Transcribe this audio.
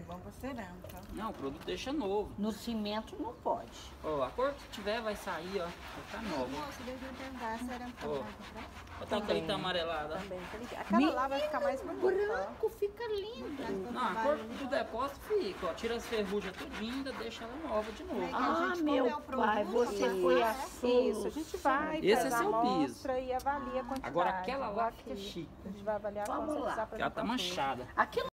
É bom pra cerâmica. Tá? Não, o produto deixa novo. No cimento não pode. Ó, a cor que tiver vai sair, ó. Vai ficar nova. Nossa, deixa eu tentar, cerâmica tá Ó. ó tá? Botar aquele tá amarelada. Também, tá ligado? Aquela lá vai ficar mais bonita, ó. Branco fica lindo. Não, a cor do depósito fica, ó. Tira as ferrugens tudinho e deixa ela nova de novo. A Ah, gente, meu como é o produto, pai, né? você né? foi a assim. Isso, a gente vai, Esse faz é a seu amostra e avalia a quantidade. Agora aquela lá fica chique. A gente vai avaliar Vamos quanto é lá. ela tá manchada. Aquilo